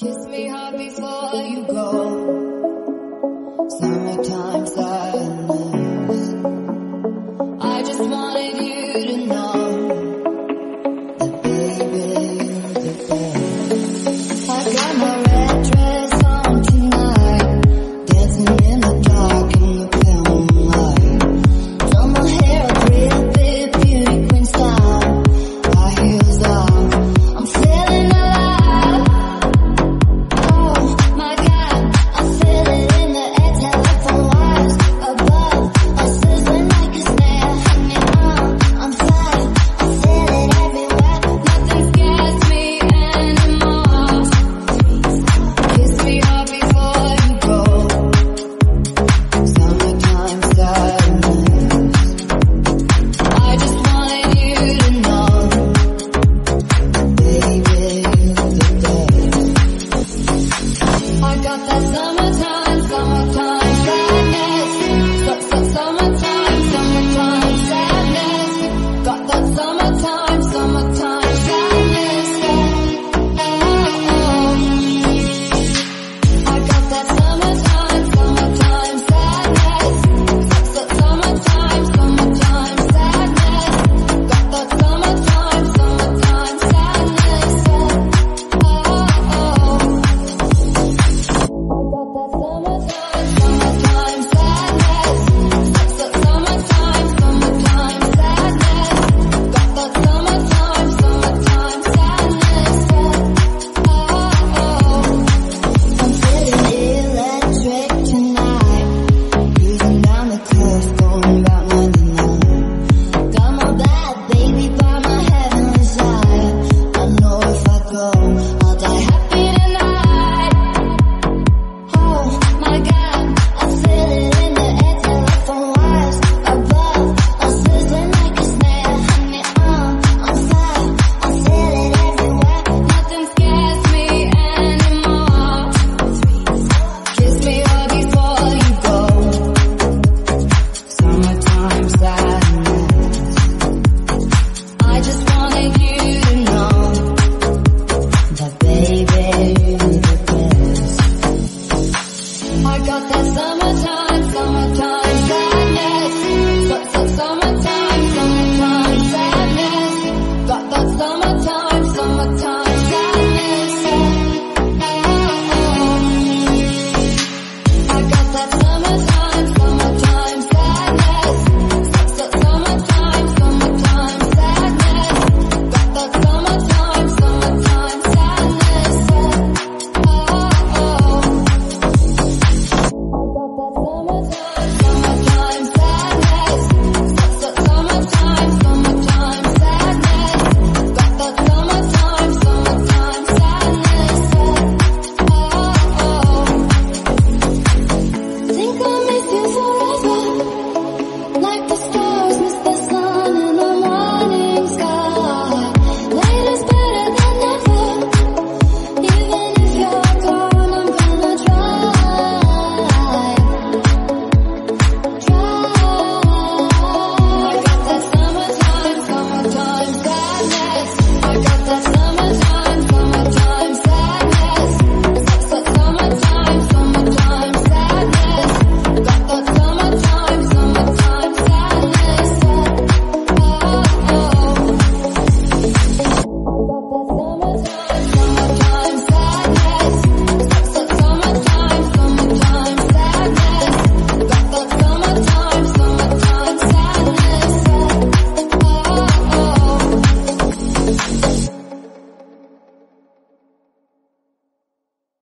Kiss me hard before you go. Summertime side. Cause I